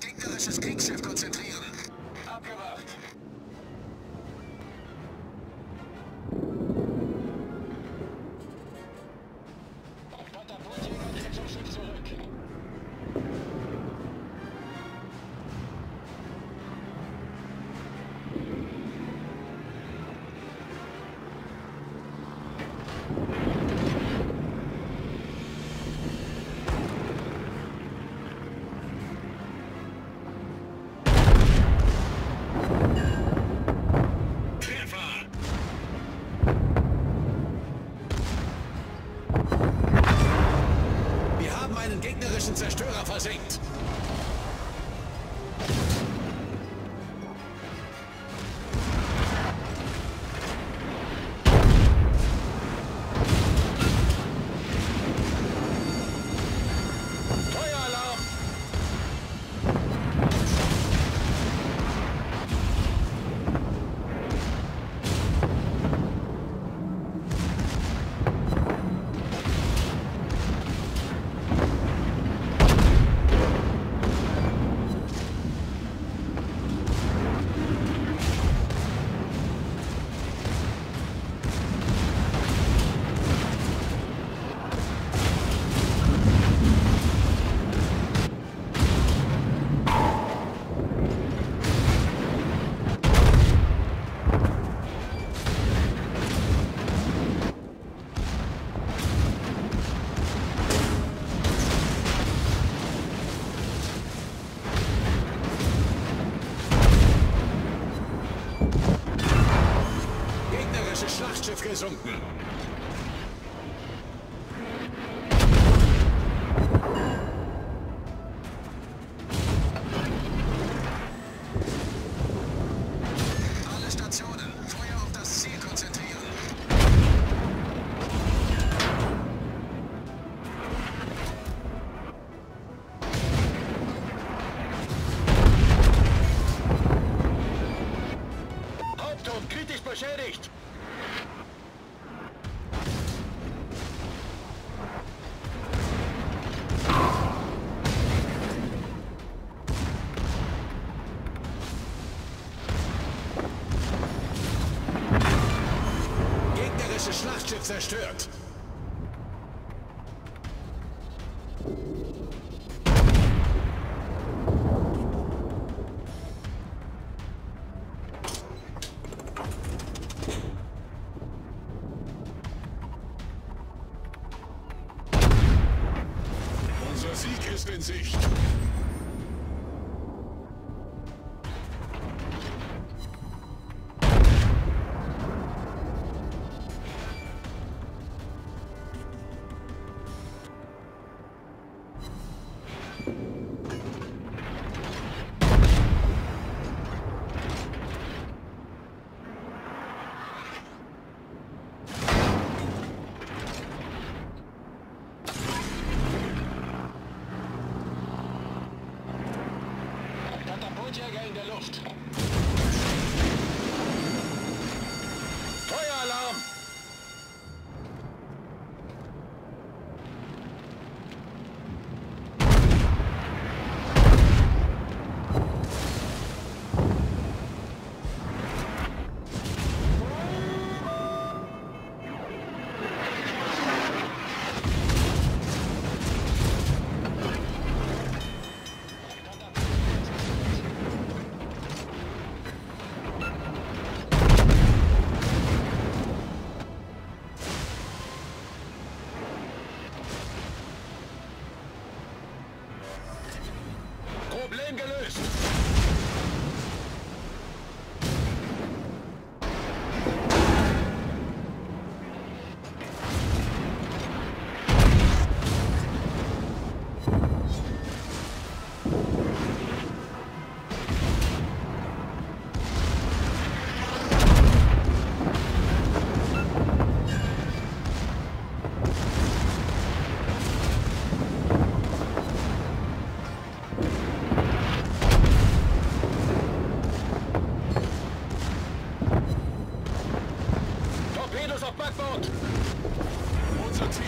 gegnerisches Kriegsschiff konzentrieren. ケーション Zerstört. Unser Sieg ist in Sicht. Katapultjäger in der Luft. hat